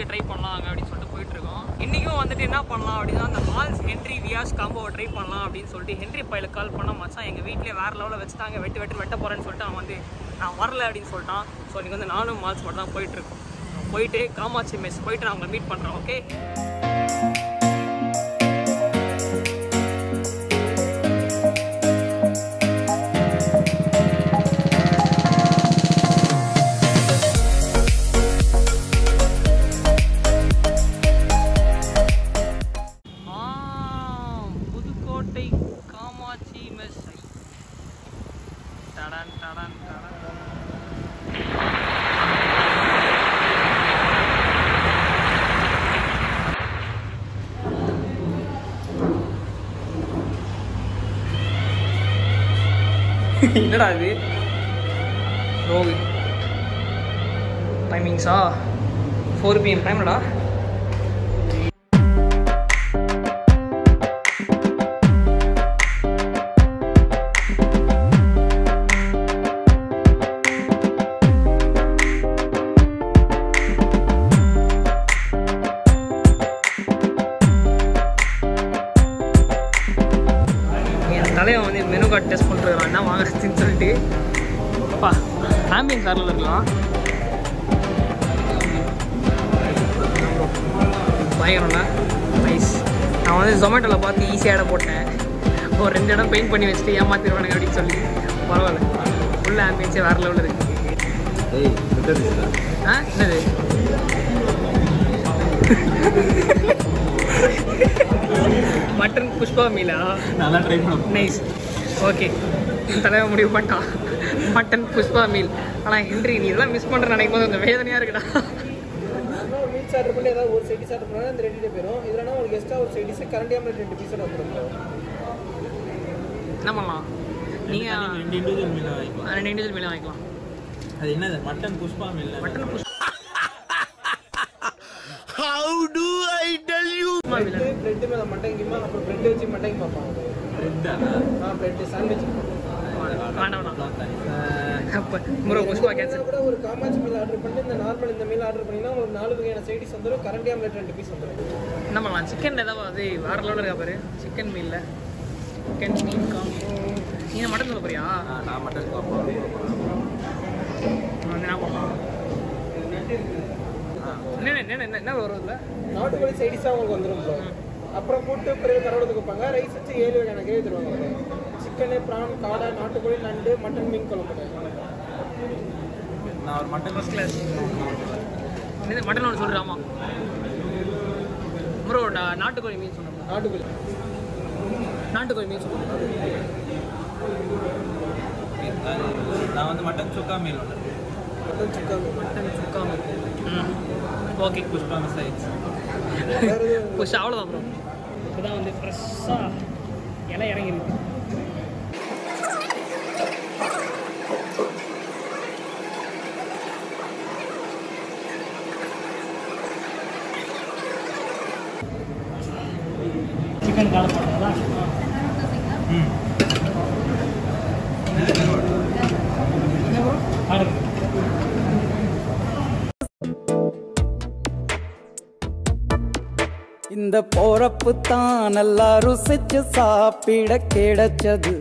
ஹென்ட்ரியை try பண்ணலாம் அப்படின்னு சொல்லிட்டு போயிட்டுருக்கோம். இன்றைக்கும் வந்துட்டு என்ன பண்ணலாம் அப்படின்னா அந்த மால்ஸ் ஹென்ட்ரி வியாஸ் காம்போவை ட்ரை பண்ணலாம் அப்படின்னு சொல்லிட்டு ஹென்ட்ரி பையில கால் பண்ண மச்சான் எங்கள் வீட்டிலே வேறு லெவலில் வச்சுட்டாங்க. வெட்டு வெட்டு வெட்ட போகிறேன்னு சொல்லிட்டு அவன் வந்து நான் வரல அப்படின்னு சொல்லிட்டான். ஸோ இன்றைக்கி வந்து நானும் மால்ஸ் மட்டும் தான் போயிட்டுருக்கோம். போயிட்டு காமாட்சி மெஸ் போயிட்டு நான் அவங்களை மீட் பண்ணுறேன் ஓகே என்னடா இது? ரோகு டைமிங்ஸா ஃபோர் பிஎம் டைம்லடா ஆம்பியன் காரில் இருக்கலாம் பயங்கரம்ல நைஸ் நான் வந்து ஜொமேட்டோவில் பார்த்து ஈஸியாக போட்டேன். ஒரு ரெண்டு இடம் பெயிண்ட் பண்ணி வச்சுட்டு ஏமாத்திடுவானுங்க அப்படின்னு சொல்லி. பரவாயில்ல. ஃபுல் ஆம்பியன்ஸே வேறு லெவலில் இருக்கு. ஏய் விட்டது ஆ என்னது? மட்டன் புஷ்பா மீலா தான் ட்ரை பண்ண. நைஸ் ஓகே தலைவன் முடிவு பண்ணிட்டான். மட்டன் புஷ்பா மீல் ஆனால் இன்றி நீ இதெல்லாம் மிஸ் பண்ணுற நினைக்கும் போது கொஞ்சம் வேதனையாக இருக்குடா. மீல்ஸ் ஆர்டர் பண்ணி ஏதாவது ஒரு சைடிஸ் ஆர்டர் பண்ணாலும் அந்த ரெண்டு போயிடும் இதுலனா ஒரு எக்ஸ்ட்ரா ஒரு சைடிஸ் கரண்ட் ஆம்லெட் ரெண்டு பீஸோட வந்துடும் என்ன பண்ணலாம் நீங்கள் ரெண்டு இண்டிவிஜுவல் மீலாக வாங்கிக்கலாம். ரெண்டு இண்டிவிஜுவல் மீலே வாங்கிக்கலாம். அது என்னது? Mutton Pushpa meal mutton Pushpa bread bread மேலே மட்டங்கிமா அப்புறம் பிரெட் வச்சு மட்டங்கி பார்ப்பாங்க ரெட்டா ஆ? பிரெட் சாண்ட்விச் வேண்டாம் வேண்டாம் கேன்சல் கூட ஒரு காமாட்சி மீல் ஆர்டர் பண்ணிட்டு இந்த நார்மல் இந்த மீல் ஆர்டர் பண்ணிங்கன்னா ஒரு நாலு வகையான சைடிஸ் வந்துடும் கரண்ட் ஆம்லெட் ரெண்டு பீஸ் வந்துடும் என்ன பண்ணலாம் சிக்கன் ஏதாவது வேறு லெவலில் இருக்கா பாரு சிக்கன் மீலில் சிக்கன் மீன் காம்போ நீ மட்டன் சொல்ல போறியா நான் மட்டன் காம்போ என்ன பண்ணலாம் என்ன என்ன என்ன என்ன வரும் இதில் நாட்டுக்கோழி சைடிஸாக உங்களுக்கு வந்துடும் அப்புறம் கூட்டு பிறகு கரவடத்துக்கு வைப்பாங்க ரைஸ் வச்சு ஏழு வகையான கிரேவி தருவாங்க. சிக்கனு ப்ரான் காடை நாட்டுக்கோழி நண்டு மட்டன் மீன் குழம்பு. நான் ஒரு மட்டன் ஃபஸ்ட் கிளாஸ் மட்டன் ஒன்று சொல்கிறாமா ப்ரோ நாட்டுக்கோழி மீன் சொன்னோம் நாட்டுக்கோழி. நாட்டுக்கோழி மீன் சொன்னோம் நான் வந்து மட்டன் சுக்கா மீல் ஒன்று மட்டன் சிக்கன் மட்டன் சுக்கா மீன். ம். ஓகே புஷ்பா மிஸ் வேறு எதுவும் புஷ் அவ்வளோதான் ப்ரோ இப்போதான் வந்து ஃப்ரெஷ்ஷாக இலை இறங்கிருக்கு போறப்பு தான் நல்லா ருசிச்சு சாப்பிட கிடைச்சது.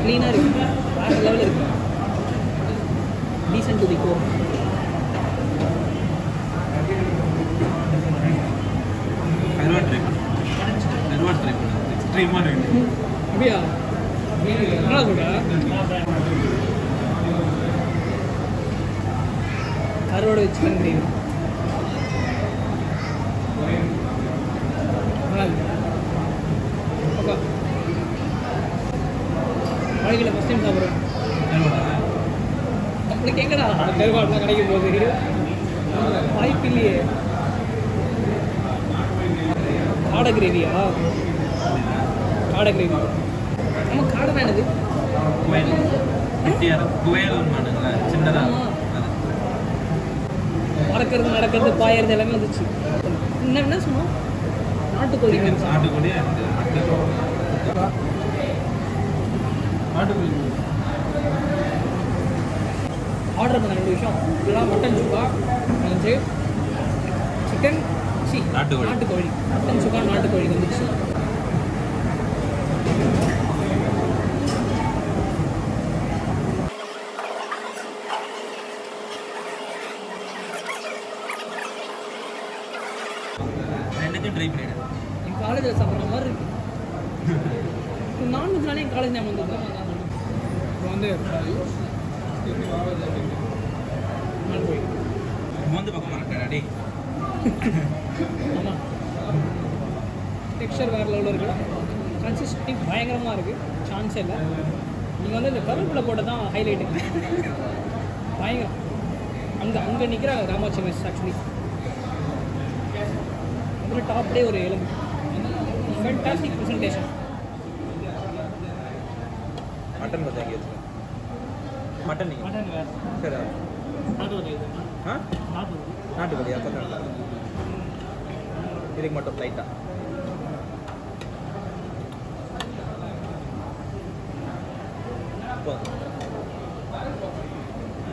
க்ளீனாக இருக்கு. வேறு லெவலில் இருக்கு. டீசென்ட் டு தி கோ கருவாடு ட்ரை பண்ணு கருவாடு ட்ரை பண்ணு எக்ஸ்ட்ரீமாக இருக்கு. அப்படியா? நல்லா கூட கருவோட வச்சு கிரேவி நல்லா இருக்கு ஓகே வாழ்க்கையில் ஃபஸ்ட் டைம் சாப்பிட்றேன் கருவாடா கருவாடுலாம் கிடைக்கும் போது வாய்ப்பு இல்லையே காடை கிரேவியா? காடை கிரேவி. நம்ம காடை என்னது? குயல் குட்டியாக குயல் மானுங்களா சின்னதாக பறக்கிறது நடக்கிறது பாயறது எல்லாமே வந்துச்சு. என்ன என்ன சொன்னோம்? நாட்டுக்கோழி. நாட்டுக்கோழி. நாட்டுக்கோழி. ஆர்டர் பண்ண ரெண்டு விஷயம். இதெல்லாம் மட்டன் சுக்கா அஞ்சு சிக்கன் சி நாட்டுக்கோழி. நாட்டுக்கோழி. மட்டன் சுக்கா நாட்டுக்கோழி வந்துச்சு ரெண்டுக்கும் ட்ரை பண்ணிடு என் காலேஜில் சாப்பிட்ற மாதிரி இருக்கு நான்வெஜ்னாலே என் காலேஜ் ஞாபகம் வந்து இப்போ வந்து நாட்டுக்கோழி மோந்து பக்கம் போகிறேன் டேய் ஆமாம் டெக்ஸ்சர் வேறு லெவலில் இருக்குது கன்சிஸ்டன்சி பயங்கரமாக இருக்குது சான்ஸே இல்லை. நீங்கள் வந்து இந்த கருவேப்பிலை போட்டு தான் ஹைலைட்டு பயங்கரம் அங்கே அங்கே நிற்கிற மெஸ் ஆக்சுவலி அதில் டாப்லேயே ஒரு எலும்பு ஃபேண்டாஸ்டிக் ப்ரெசன்டேஷன் மட்டன் பற்றி எங்கே மட்டன் மட்டன் சரி நாட்டுக்கோழி ஆ நாட்டுக்கோழி நாட்டுக்கோழி இதுக்கு மட்டும் லைட்டாக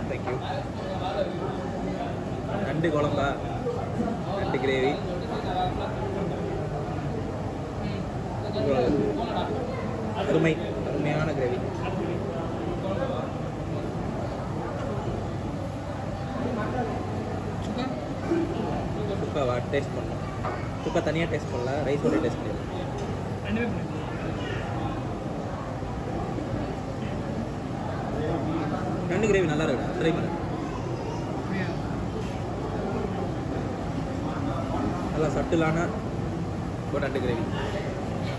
தேங்க்யூ நண்டு குழம்பா? நண்டு கிரேவி அருமை. அருமையான கிரேவி டேஸ்ட் பண்ணணும் சுக்கா தனியாக டேஸ்ட் பண்ணல ரைஸோட டேஸ்ட் பண்ணுங்க நண்டு கிரேவி நல்லா இருக்கு ட்ரை பண்ணு. நல்லா சட்டிலான ஒரு நண்டு கிரேவி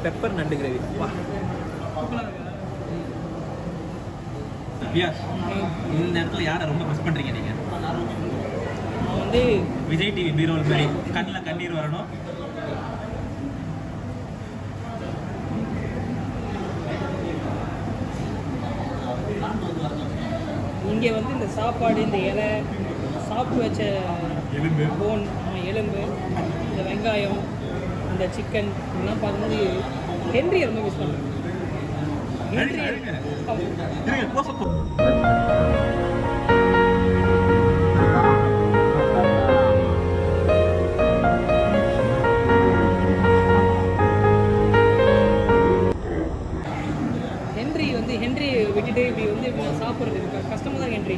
பெப்பர் நண்டு கிரேவி வா. இந்த இடத்துல யாரை ரொம்ப மிஸ் பண்ணுறீங்க நீங்கள் வந்து விஜய் டிவி பீரோல் மாதிரி கண்ணில் கண்ணீர் வரணும். இங்கே வந்து இந்த சாப்பாடு இந்த இலை சாப்பிட்டு வச்ச எலும்பு. போன் எலும்பு இந்த வெங்காயம் இந்த சிக்கன் இதெல்லாம் பார்க்கும்போது ஹென்ரி ரொம்ப மிஸ் பண்ணுறேன் ஹென்ரி விட்டுட்டு இப்படி வந்து சாப்பிட்றது கஷ்டமாக தான் ஹென்றி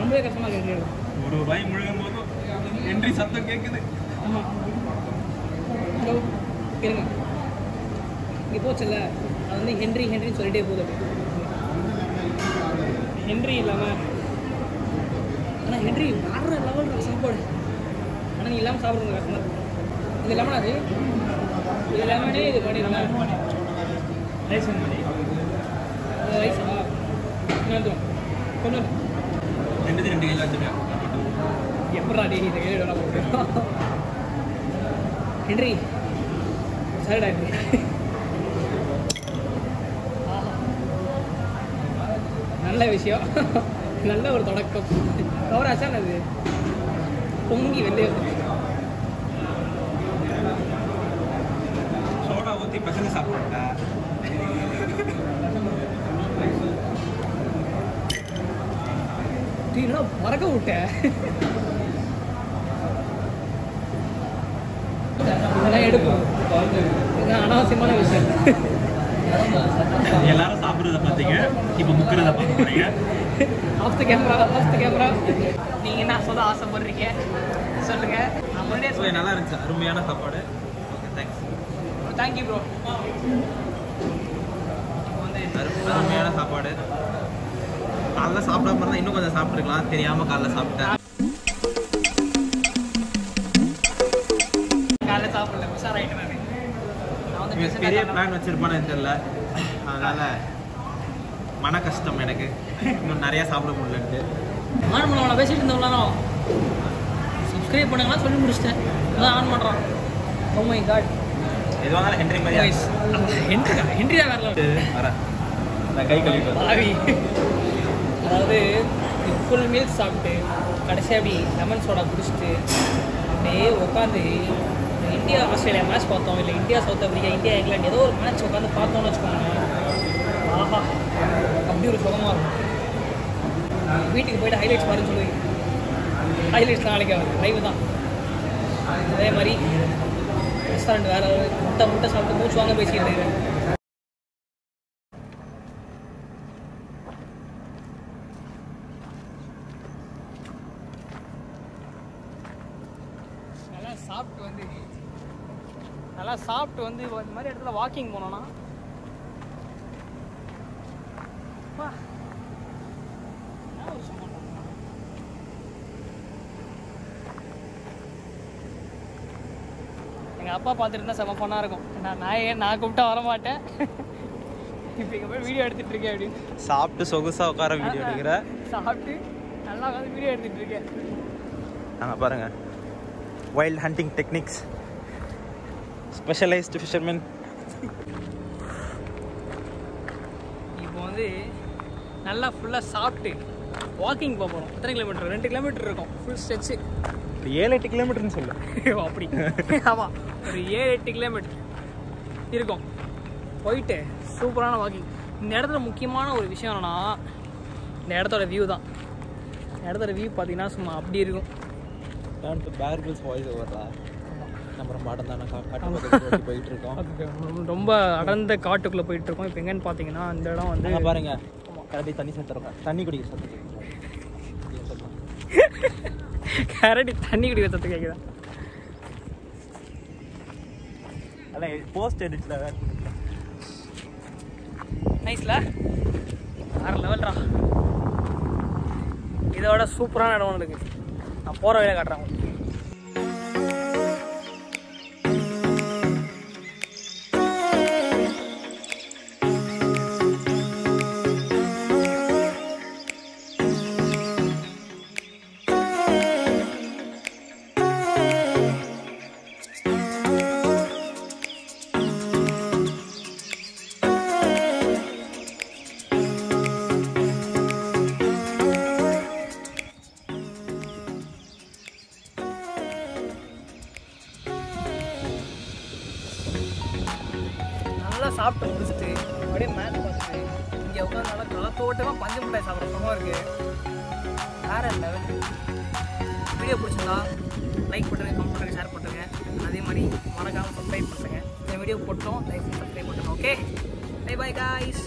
ரொம்பவே கஷ்டமாக இருக்கு ஹென்றி ஒரு வாய் முழுகும் போதும் என்ட்ரி சத்தம் கேட்குது ஆமாம் ஹலோ இருங்க. இங்கே போச்சுல்ல அது வந்து ஹென்றி ஹென்றின்னு சொல்லிட்டே போகுது. ஹென்றி இல்லாமல் ஆனால் ஹென்றி வேற லெவல் சாப்பாடு. ஆனால் நீ இல்லாமல் சாப்பிட்றது கஷ்டமாக இது இல்லாமல் அது இது இல்லாமலே இது பண்ணிடலாம் ரைஸ் பண்ணி ரைஸா இன்னொரு கொஞ்சம் ரெண்டு ரெண்டு கையில் வச்சுருக்கேன் எப்படா டே இந்த கேள்வி வேணா போட்டு ஹென்றி சரிடா ஹென்றி நல்ல விஷயம் நல்ல ஒரு தொடக்கம் கவராச்சா அது பொங்கி வெளியே சோடா ஊற்றி பசங்க சாப்பிட்றாங்க நீ என்னடா மறக்க விட்ட. இதெல்லாம் எடுப்போம். அனாவசியமான விஷயம். எல்லாரும் சாப்பிட்றத பார்த்தீங்க. இப்போ முக்கிறத பார்க்க போறீங்க. Off the camera off the camera நீங்கள் என்ன சொல்ல ஆசைப்படுறீங்க? சொல்லுங்கள் நான் முன்னாடியே நல்லா இருந்துச்சு. அருமையான சாப்பாடு. ஓகே தேங்க்ஸ் தேங்க்யூ ப்ரோ வந்து அருமையான சாப்பாடு. காலைல சாப்பிடாம இருந்தால் இன்னும் கொஞ்சம் சாப்பிட்ருக்கலாம் தெரியாமல் காலைல சாப்பிட்டேன். காலைல சாப்பிடல. நான். வந்து இவன் பெரிய பிளான் வச்சிருப்பானு தெரியல. அதனால மன கஷ்டம் எனக்கு. இன்னும் நிறைய சாப்பிட முடியலன்ட்டு. ஆன் பண்ண பேசிட்டு இருந்தவங்களோ சப்ஸ்கிரைப் பண்ணுங்கன்னா சொல்லி முடிச்சிட்டேன். அதான் ஆன் பண்ணுறான் ஓ மை காட் எதுவாக இருந்தாலும் ஹென்ரி மாதிரி தான் வேற level. வரேன் நான் கை கழுவிட்டு அதாவது ஃபுல் மீல்ஸ் சாப்பிட்டு கடைசியாக அப்படி லெமன் சோடா குடிச்சிட்டு அப்படியே உட்காந்து இந்தியா ஆஸ்திரேலியா மேட்ச் பார்த்தோம். இல்லை India South Africa India England ஏதோ ஒரு மேட்ச் உட்காந்து பார்த்தோம்னு வச்சுக்கோங்க ஆஹா அப்படி ஒரு சுகமாக இருக்கும். வீட்டுக்கு போயிட்டு ஹைலைட்ஸ் மாதிரி சொல்லி ஹைலைட்ஸ் நாளைக்கு ஆகுது லைவ் தான். அதே மாதிரி ரெஸ்டாரண்ட் வேறு முட்டை முட்டை சாப்பிட்டு மூச்சு வாங்க பேசிக்கிட்டு இருக்கேன் சாப்பிட்டு வந்து நல்லா சாப்பிட்டு வந்து இந்த மாதிரி இடத்துல வாக்கிங் போனோன்னா எங்கள் அப்பா பார்த்துட்டு இருந்தால் செம ஃபன்னாக இருக்கும். நான் நான் ஏன் நான் கூப்பிட்டா வர மாட்டேன் இப்போ இங்கே போய் வீடியோ எடுத்துகிட்டு இருக்கேன் அப்படின்னு. சாப்பிட்டு சொகுசா உட்கார வீடியோ எடுக்கிற? சாப்பிட்டு நல்லா உட்காந்து வீடியோ எடுத்துகிட்டு இருக்கேன். நாங்கள் பாருங்க. Wild hunting techniques specialised fisherman இப்போ வந்து நல்லா ஃபுல்லாக சாப்பிட்டு வாக்கிங் போக போகிறோம் எத்தனை கிலோமீட்டர் ரெண்டு கிலோமீட்டர் இருக்கும். ஃபுல் ஸ்ட்ரெச்சு ஏழு எட்டு கிலோமீட்டர்னு சொல்லு. அப்படி. ஆமாம் ஒரு ஏழு எட்டு கிலோமீட்டர் இருக்கும். போயிட்டு சூப்பரான வாக்கிங் இந்த இடத்துல முக்கியமான ஒரு விஷயம் என்னன்னா இந்த இடத்தோட வியூ தான். இந்த இடத்தோட வியூ பார்த்தீங்கன்னா சும்மா அப்படி இருக்கும். Turn to pair gills voice ஓவரா நம்ம ரொம்ப அடந்தான காட்டு போயிட்டு இருக்கோம் ரொம்ப அடர்ந்த காட்டுக்குள்ளே போயிட்டு இருக்கோம் இப்போ எங்கன்னு பார்த்தீங்கன்னா இந்த இடம் வந்து பாருங்க. கரடி தண்ணி சத்துறோம் தண்ணி குடிக்க சத்து கரடி தண்ணி குடிக்கிற சத்து கேட்குதா அல்ல போஸ்ட் எடிட்ல நைஸ்ல வேறு லெவல்ரா இதோட சூப்பரான இடம் ஒன்று இருக்கு. நான் போகிற வழியாக காட்டுறேன் இங்கே உட்காந்து நல்லா காத்தோட்டமாக பஞ்சு மிட்டாய் சாப்பிட்ற சுகமாக இருக்குது வேறு லெவல் வீடியோ பிடிச்சிருந்தா லைக் பண்ணுங்க கமெண்ட் பண்ணுங்க ஷேர் பண்ணுறேங்க அதே மாதிரி மறக்காமல் சப்ஸ்கிரைப் பண்ணுங்க. இந்த வீடியோ போட்டோம் லைக் சப்ஸ்கிரைப் பண்ணுங்க ஓகே பை பை காய்ஸ்